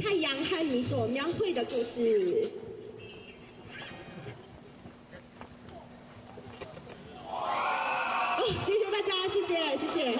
太阳和你所描绘的故事。哦，谢谢大家，谢谢，谢谢。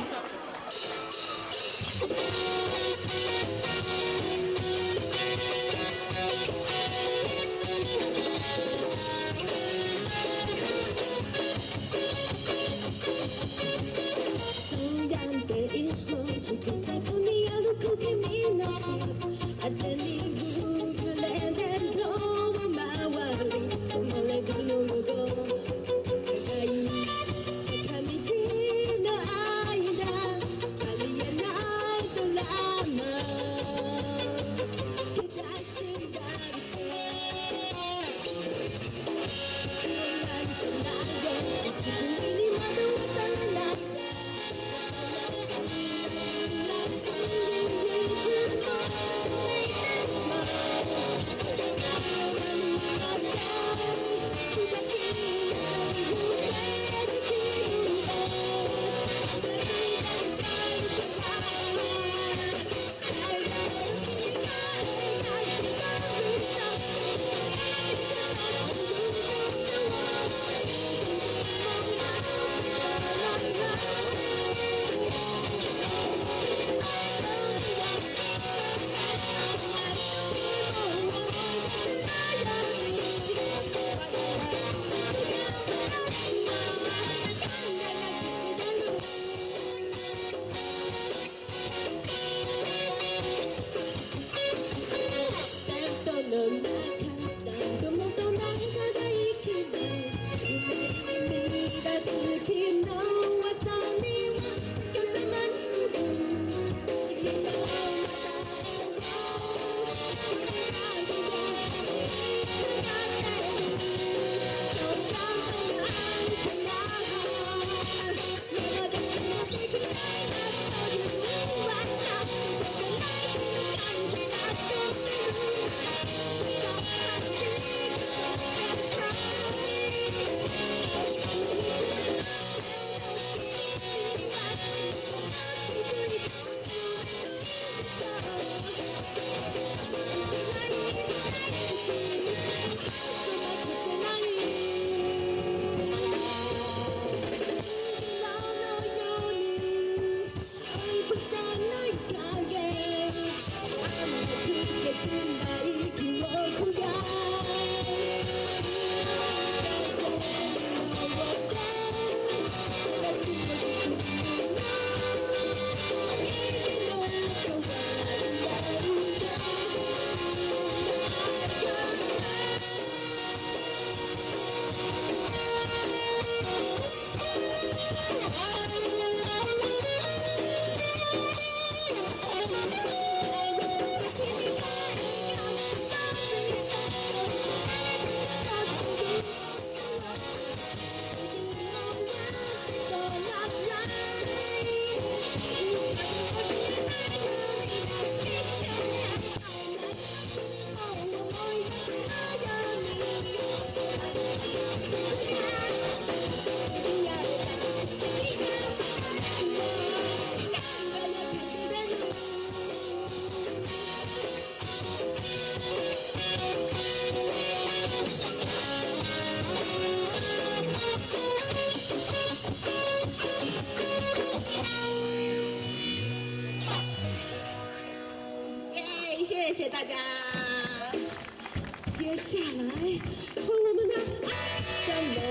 谢谢大家。接下来换我们的阿赞了。